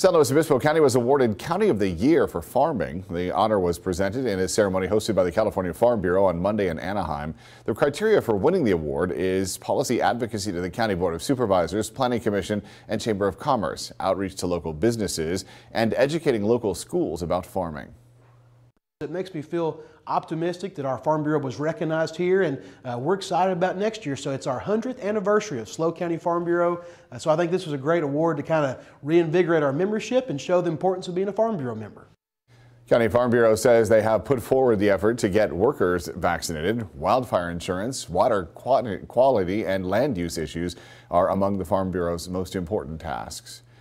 San Luis Obispo County was awarded County of the Year for farming. The honor was presented in a ceremony hosted by the California Farm Bureau on Monday in Anaheim. The criteria for winning the award is policy advocacy to the County Board of Supervisors, Planning Commission, and Chamber of Commerce, outreach to local businesses, and educating local schools about farming. It makes me feel optimistic that our Farm Bureau was recognized here, and uh, we're excited about next year. So it's our 100th anniversary of SLO County Farm Bureau. Uh, so I think this was a great award to kind of reinvigorate our membership and show the importance of being a Farm Bureau member. County Farm Bureau says they have put forward the effort to get workers vaccinated. Wildfire insurance, water quality, and land use issues are among the Farm Bureau's most important tasks.